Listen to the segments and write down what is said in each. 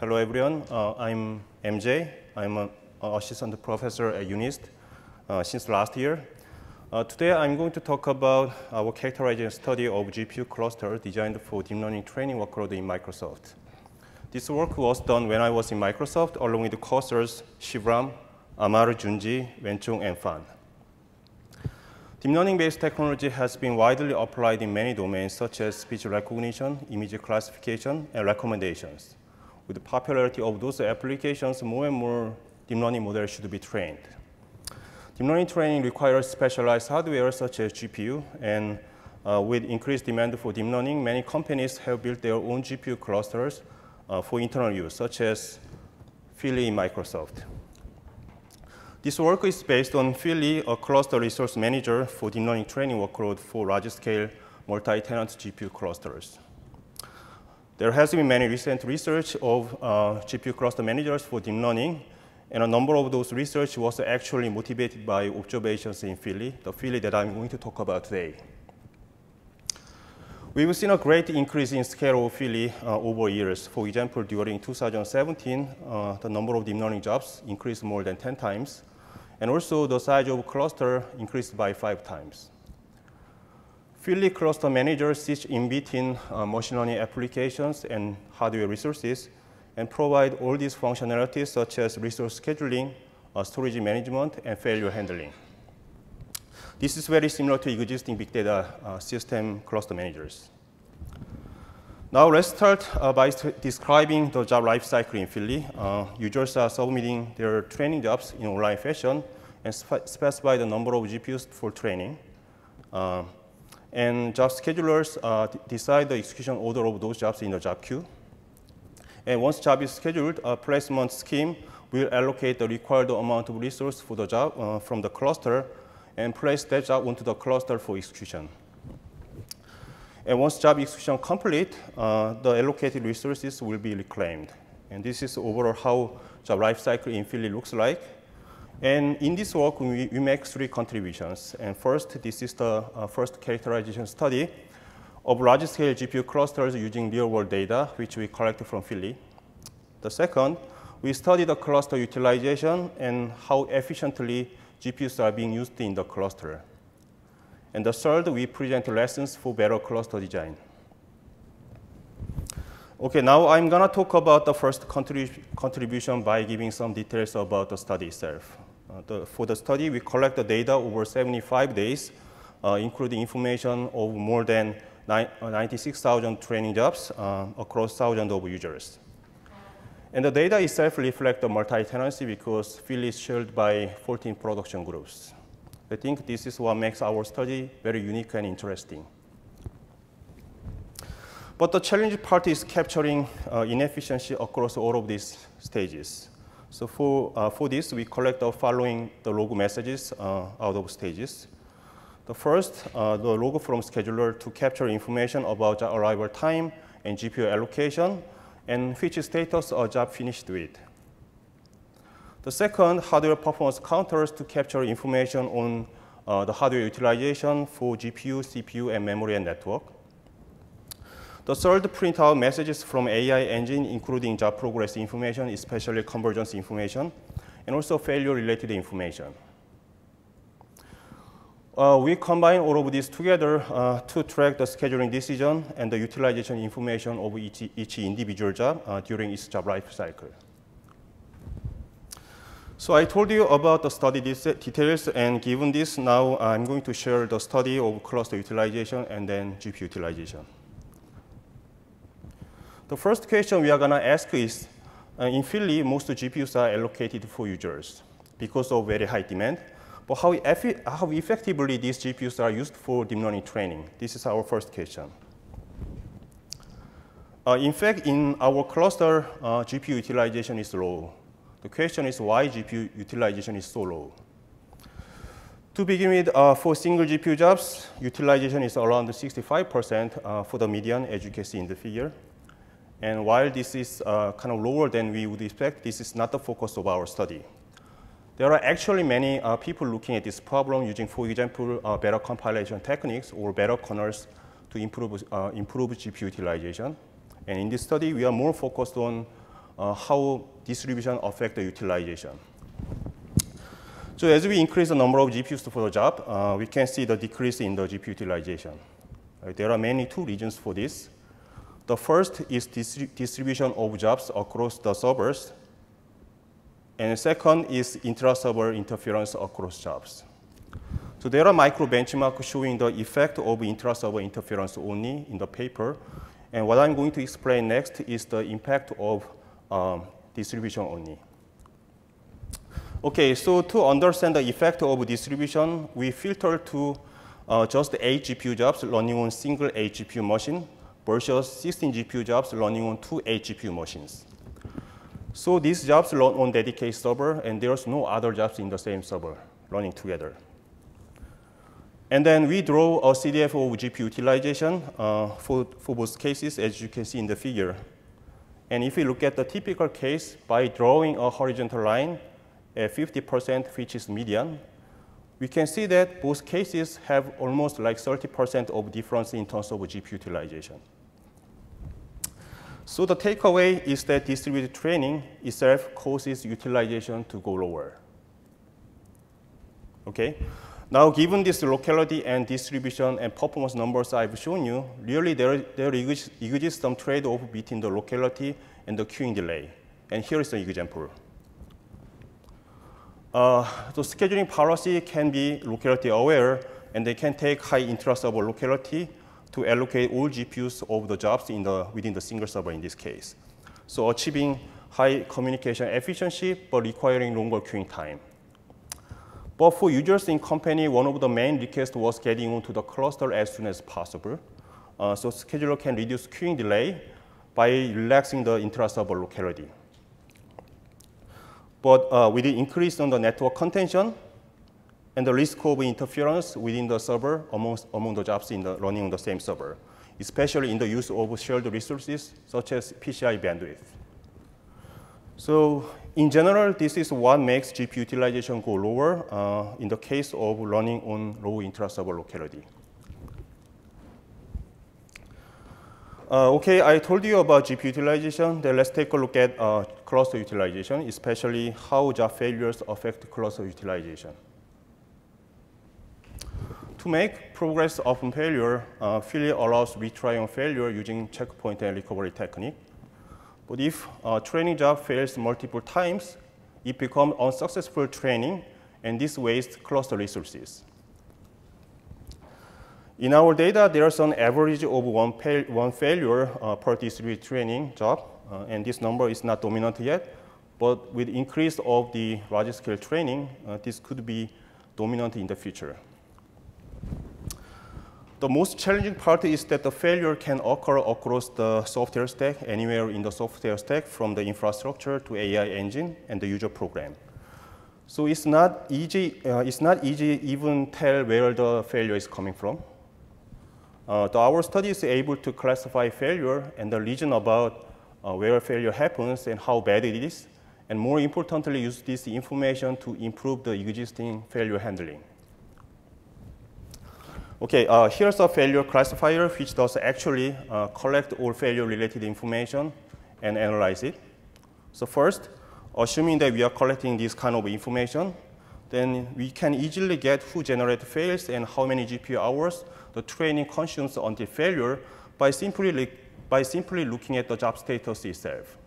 Hello, everyone. Uh, I'm MJ. I'm an assistant professor at UNIST uh, since last year. Uh, today, I'm going to talk about our characterizing study of GPU cluster designed for deep learning training workload in Microsoft. This work was done when I was in Microsoft along with the co-authors Shivaram, Amar, Junjie, Wencong, and Fan. Deep learning-based technology has been widely applied in many domains, such as speech recognition, image classification, and recommendations. With the popularity of those applications, more and more deep learning models should be trained. Deep learning training requires specialized hardware, such as GPU, and uh, with increased demand for deep learning, many companies have built their own GPU clusters uh, for internal use, such as Philly in Microsoft. This work is based on Philly, a cluster resource manager for deep learning training workload for large-scale multi-tenant GPU clusters. There has been many recent research of uh, GPU cluster managers for deep learning, and a number of those research was actually motivated by observations in Philly, the Philly that I'm going to talk about today. We've seen a great increase in scale of Philly uh, over years. For example, during 2017, uh, the number of deep learning jobs increased more than 10 times. And also the size of cluster increased by five times. Philly cluster managers sit in between uh, machine learning applications and hardware resources and provide all these functionalities such as resource scheduling, uh, storage management, and failure handling. This is very similar to existing big data uh, system cluster managers. Now let's start uh, by describing the job lifecycle in Philly. Uh, users are submitting their training jobs in online fashion and spe specify the number of GPUs for training. And job schedulers uh, decide the execution order of those jobs in the job queue. And once job is scheduled, a placement scheme will allocate the required amount of resource for the job uh, from the cluster and place that job onto the cluster for execution. And once job execution complete, uh, the allocated resources will be reclaimed. And this is overall how job lifecycle in Philly looks like. And in this work, we, we make three contributions. And first, this is the uh, first characterization study of large-scale GPU clusters using real-world data, which we collected from Philly. The second, we study the cluster utilization and how efficiently GPUs are being used in the cluster. And the third, we present lessons for better cluster design. Okay, now I'm going to talk about the first contrib contribution by giving some details about the study itself. Uh, the, for the study, we collect the data over 75 days, uh, including information of more than uh, 96,000 training jobs across thousands of users. And the data itself reflects the multi-tenancy because Philly is shared by 14 production groups. I think this is what makes our study very unique and interesting. But the challenging part is capturing uh, inefficiency across all of these stages. So for, uh, for this, we collect the following the log messages uh, out of stages. The first, uh, the log from scheduler to capture information about the arrival time and GPU allocation, and which status a job finished with. The second, hardware performance counters to capture information on uh, the hardware utilization for GPU, CPU, and memory and network. The third, print out messages from AI engine, including job progress information, especially convergence information, and also failure-related information. Uh, we combine all of these together uh, to track the scheduling decision and the utilization information of each, each individual job uh, during its job life cycle. So I told you about the study details, and given this, now I'm going to share the study of cluster utilization and then GPU utilization. The first question we are going to ask is, uh, in Philly, most GPUs are allocated for users because of very high demand. But how, how effectively these GPUs are used for deep learning training? This is our first question. Uh, in fact, in our cluster, uh, GPU utilization is low. The question is why GPU utilization is so low. To begin with, uh, for single GPU jobs, utilization is around 65% uh, for the median, as you can see in the figure. And while this is uh, kind of lower than we would expect, this is not the focus of our study. There are actually many uh, people looking at this problem using, for example, uh, better compilation techniques or better kernels to improve, uh, improve GPU utilization. And in this study, we are more focused on uh, how distribution affect the utilization. So as we increase the number of GPUs for the job, uh, we can see the decrease in the GPU utilization. Right? There are mainly two reasons for this. The first is distribution of jobs across the servers. And second is intra-server interference across jobs. So there are micro benchmarks showing the effect of intra-server interference only in the paper. And what I'm going to explain next is the impact of um, distribution only. Okay, so to understand the effect of distribution, we filter to uh, just 8 GPU jobs running on single 8 GPU machine versus 16 GPU jobs running on two 8 GPU machines. So these jobs run on dedicated server, and there's no other jobs in the same server running together. And then we draw a CDF of GPU utilization uh, for, for both cases, as you can see in the figure. And if we look at the typical case, by drawing a horizontal line, at 50%, which is median, we can see that both cases have almost like 30% of difference in terms of GPU utilization. So the takeaway is that distributed training itself causes utilization to go lower. Okay? Now, given this locality and distribution and performance numbers I've shown you, really there, there exists some trade-off between the locality and the queuing delay. And here is an example. Uh, the scheduling policy can be locality aware, and they can take high intra-server locality to allocate all GPUs of the jobs in the, within the single server in this case. So achieving high communication efficiency, but requiring longer queuing time. But for users in company, one of the main requests was getting onto the cluster as soon as possible. Uh, so scheduler can reduce queuing delay by relaxing the intra-server locality. But uh, with the increase on the network contention and the risk of interference within the server among, among the jobs in the running on the same server, especially in the use of shared resources such as PCI bandwidth. So in general, this is what makes GPU utilization go lower uh, in the case of running on low intra-server locality. Uh, okay, I told you about GPU utilization. Then let's take a look at uh, cluster utilization, especially how job failures affect cluster utilization. To make progress upon failure, uh, Philly allows retry on failure using checkpoint and recovery technique. But if a training job fails multiple times, it becomes unsuccessful training, and this wastes cluster resources. In our data, there's an average of one, one failure uh, per distributed training job, uh, and this number is not dominant yet. But with increase of the large scale training, uh, this could be dominant in the future. The most challenging part is that the failure can occur across the software stack, anywhere in the software stack, from the infrastructure to AI engine and the user program. So it's not easy, uh, it's not easy even tell where the failure is coming from. Uh, the, our study is able to classify failure and the region about uh, where failure happens and how bad it is, and more importantly, use this information to improve the existing failure handling. Okay, uh, here's a failure classifier which does actually uh, collect all failure-related information and analyze it. So first, assuming that we are collecting this kind of information, then we can easily get who generated fails and how many GPU hours the training consumes until failure by simply, by simply looking at the job status itself.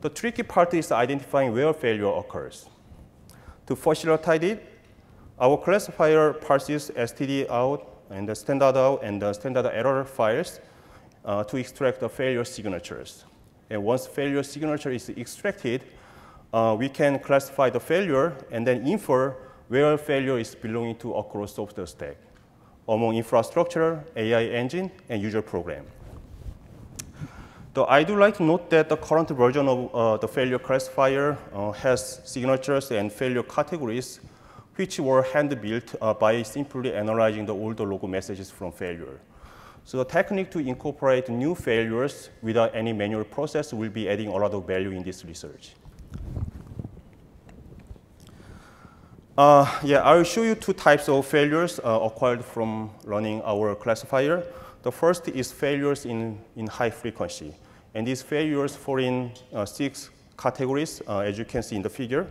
The tricky part is identifying where failure occurs. To facilitate it, our classifier parses std out and the standard out and the standard error files uh, to extract the failure signatures. And once failure signature is extracted, uh, we can classify the failure and then infer where failure is belonging to across software stack among infrastructure, AI engine, and user program. Though I do like to note that the current version of uh, the failure classifier uh, has signatures and failure categories which were hand-built uh, by simply analyzing the older log messages from failure. So the technique to incorporate new failures without any manual process will be adding a lot of value in this research. Uh, yeah, I will show you two types of failures uh, acquired from running our classifier. The first is failures in, in high frequency. And these failures fall in uh, six categories, uh, as you can see in the figure.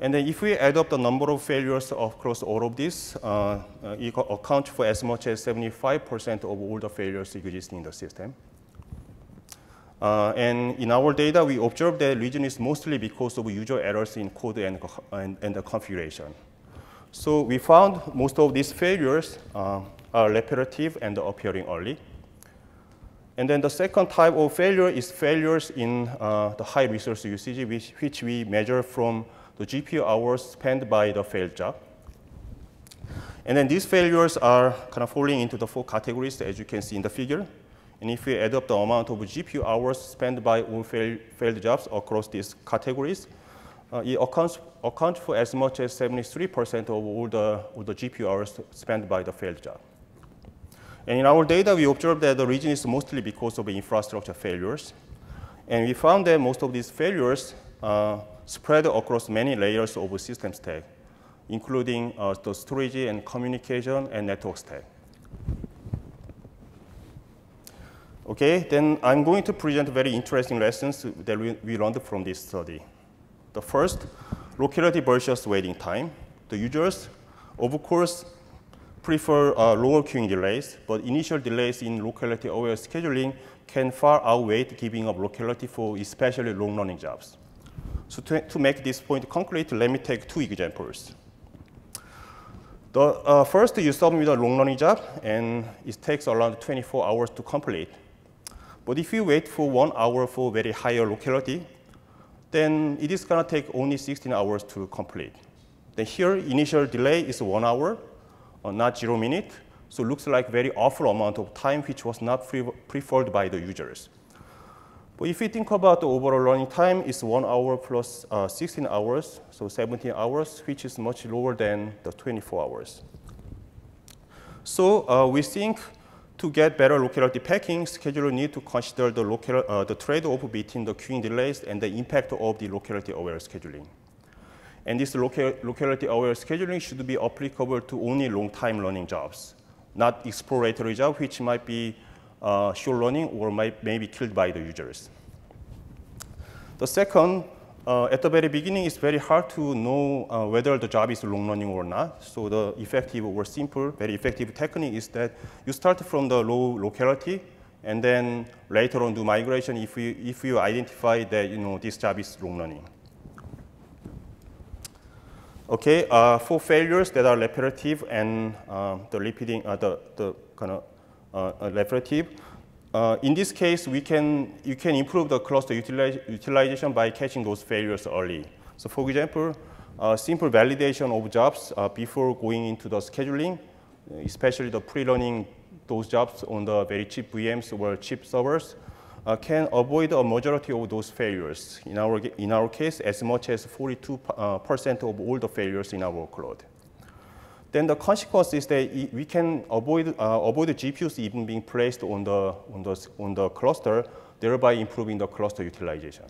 And then if we add up the number of failures across all of these, uh, uh, it accounts for as much as 75% of all the failures existing in the system. Uh, and in our data, we observed that region is mostly because of user errors in code and, and, and the configuration. So we found most of these failures uh, are repetitive and appearing early. And then the second type of failure is failures in uh, the high resource usage, which, which we measure from the GPU hours spent by the failed job. And then these failures are kind of falling into the four categories, as you can see in the figure. And if we add up the amount of GPU hours spent by all fail, failed jobs across these categories, uh, it accounts, accounts for as much as 73% of all the, all the GPU hours spent by the failed job. And in our data, we observed that the reason is mostly because of infrastructure failures. And we found that most of these failures uh, spread across many layers of system stack, including uh, the storage and communication and network stack. Okay, then I'm going to present very interesting lessons that we, we learned from this study. The first, locality versus waiting time. The users, of course, prefer uh, lower queuing delays, but initial delays in locality-aware scheduling can far outweigh giving up locality for especially long-running jobs. So to, to, make this point concrete, let me take two examples. The, uh, first, you submit a long-running job, and it takes around 24 hours to complete. But if you wait for one hour for very higher locality, then it is going to take only 16 hours to complete. Then here, initial delay is one hour, or not zero minute. So it looks like very awful amount of time which was not pre preferred by the users. But if you think about the overall running time, it's one hour plus, uh, 16 hours, so 17 hours, which is much lower than the 24 hours. So uh, we think to get better locality packing, scheduler need to consider the, local, uh, the trade-off between the queuing delays and the impact of the locality-aware scheduling. And this local, locality-aware scheduling should be applicable to only long-time learning jobs, not exploratory jobs, which might be uh, short learning or might, may be killed by the users. The second, uh, at the very beginning, it's very hard to know uh, whether the job is long running or not. So the effective or simple, very effective technique is that you start from the low locality, and then later on do migration if you, if you identify that you know, this job is long running. Okay, uh, for failures that are repetitive and uh, the repeating, uh, the, the kind of uh, repetitive, uh, in this case, we can, you can improve the cluster utilization by catching those failures early. So for example, uh, simple validation of jobs before going into the scheduling, especially the pre-running those jobs on the very cheap VMs or cheap servers, uh, can avoid a majority of those failures. In our, in our case, as much as 42% uh, of all the failures in our workload then the consequence is that we can avoid, uh, avoid the GPUs even being placed on the, on, the, on the cluster, thereby improving the cluster utilization.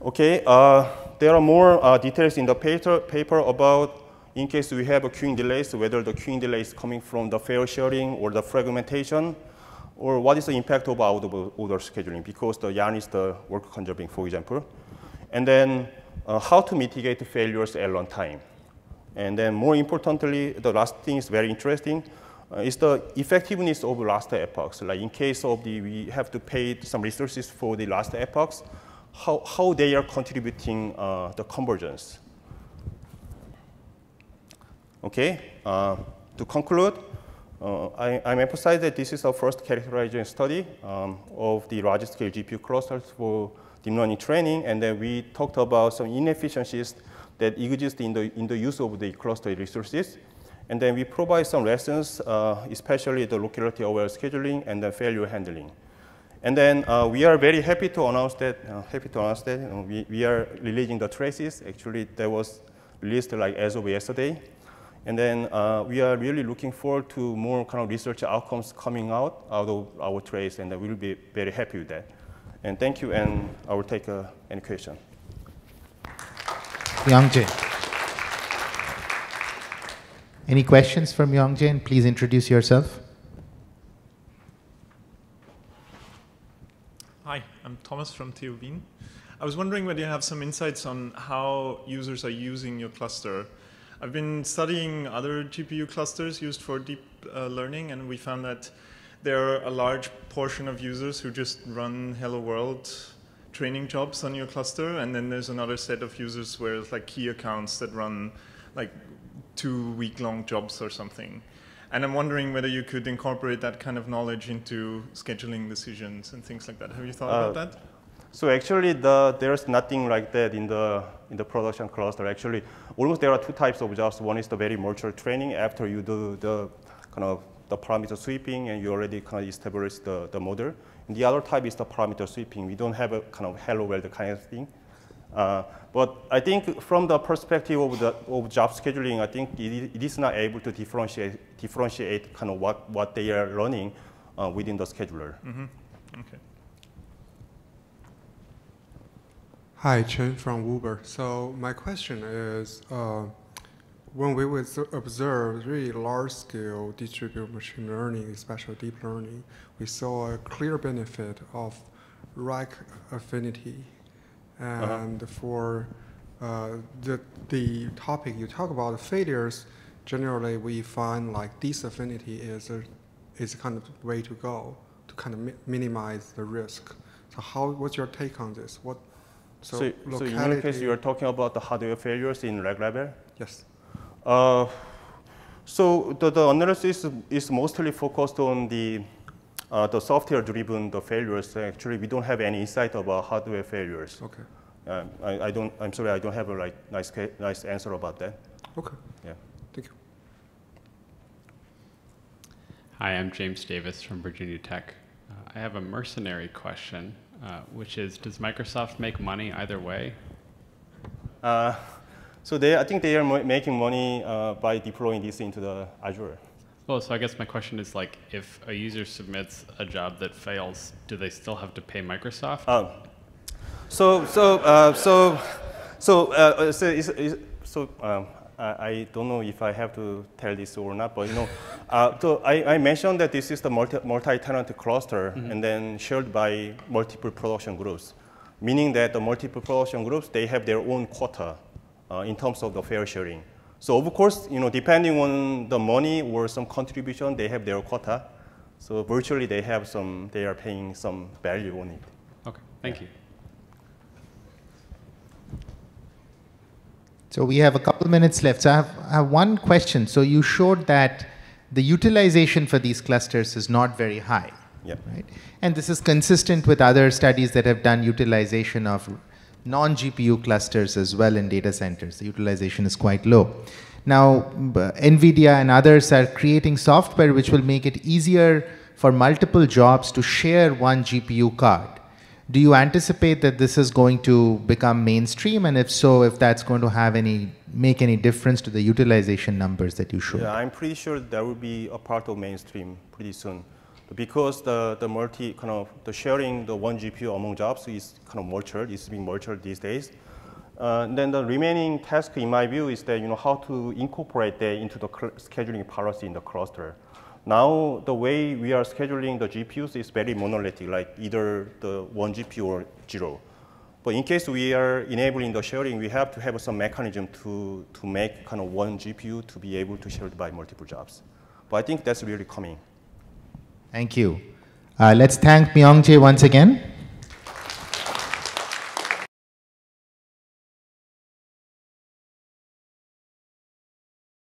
Okay, uh, there are more uh, details in the paper, paper about in case we have a queuing delays, whether the queuing delay is coming from the fail sharing or the fragmentation, or what is the impact of out of order scheduling because the YARN is the work conserving, for example. And then uh, how to mitigate failures at runtime. And then more importantly, the last thing is very interesting, uh, is the effectiveness of last epochs. Like in case of the, we have to pay some resources for the last epochs, how, how they are contributing uh, the convergence. Okay, uh, to conclude, uh, I, I'm emphasizing that this is our first characterization study um, of the large scale GPU clusters for deep learning training, and then we talked about some inefficiencies that exist in the, in the use of the cluster resources. And then we provide some lessons, uh, especially the locality-aware scheduling and the failure handling. And then uh, we are very happy to announce that, uh, happy to announce that we, we are releasing the traces. Actually, that was released like as of yesterday. And then uh, we are really looking forward to more kind of research outcomes coming out out of our trace, and we will be very happy with that. And thank you, and I will take uh, any question. Youngjae. Any questions from Youngjae? And please introduce yourself. Hi, I'm Thomas from Wien. I was wondering whether you have some insights on how users are using your cluster. I've been studying other GPU clusters used for deep uh, learning, and we found that there are a large portion of users who just run Hello World training jobs on your cluster, and then there's another set of users where it's like key accounts that run like two week-long jobs or something. And I'm wondering whether you could incorporate that kind of knowledge into scheduling decisions and things like that. Have you thought uh, about that? So actually, the, there's nothing like that in the in the production cluster. Actually, almost there are two types of jobs. One is the very mature training after you do the kind of the parameter sweeping and you already kind of establish the, the model. And the other type is the parameter sweeping. We don't have a kind of hello world kind of thing. Uh, but I think from the perspective of, the, of job scheduling, I think it, it is not able to differentiate, differentiate kind of what, what they are running uh, within the scheduler. Mm -hmm. Okay. Hi, Chen from Uber. So my question is, uh, when we observe really large-scale distributed machine learning, especially deep learning, we saw a clear benefit of rack affinity uh-huh. And uh -huh. for uh, the, the topic you talk about, failures, generally we find like disaffinity is a, is a kind of way to go to kind of mi minimize the risk. So how, what's your take on this? What, so, so, so in your case, you are talking about the hardware failures in level? Yes. Uh, so the, the analysis is mostly focused on the uh, the software-driven the failures, actually, we don't have any insight about hardware failures. Okay. Um, I, I, don't. I'm sorry, I don't have a like nice nice answer about that. Okay. Yeah. Thank you. Hi, I'm James Davis from Virginia Tech. Uh, I have a mercenary question, uh, which is, does Microsoft make money either way? Uh, so they, I think they are making money uh, by deploying this into the Azure. Well, so I guess my question is like, if a user submits a job that fails, do they still have to pay Microsoft? Um, so, so, uh, so, so, uh, so, is, is, so um, I, don't know if I have to tell this or not, but you know, uh, so I, I, mentioned that this is the multi, multi-tenant cluster mm -hmm. and then shared by multiple production groups, meaning that the multiple production groups, they have their own quota uh, Uh, in terms of the fair sharing. So of course, you know, depending on the money or some contribution, they have their quota. So virtually they have some, they are paying some value on it. Okay, thank you. So we have a couple minutes left. So I have, I have one question. So you showed that the utilization for these clusters is not very high. Yeah. Right? And this is consistent with other studies that have done utilization of non-GPU clusters as well in data centers. The utilization is quite low. Now, NVIDIA and others are creating software which will make it easier for multiple jobs to share one GPU card. Do you anticipate that this is going to become mainstream? And if so, if that's going to have any, make any difference to the utilization numbers that you showed? Yeah, I'm pretty sure that will be a part of mainstream pretty soon because the, the multi kind of the sharing the one GPU among jobs is kind of matured, it's being matured these days. Uh, then the remaining task, in my view, is that you know how to incorporate that into the scheduling policy in the cluster. Now, the way we are scheduling the GPUs is very monolithic, like either the one GPU or zero. But in case we are enabling the sharing, we have to have some mechanism to, to make kind of one GPU to be able to share it by multiple jobs. But I think that's really coming. Thank you. Uh, let's thank Myeongjae once again.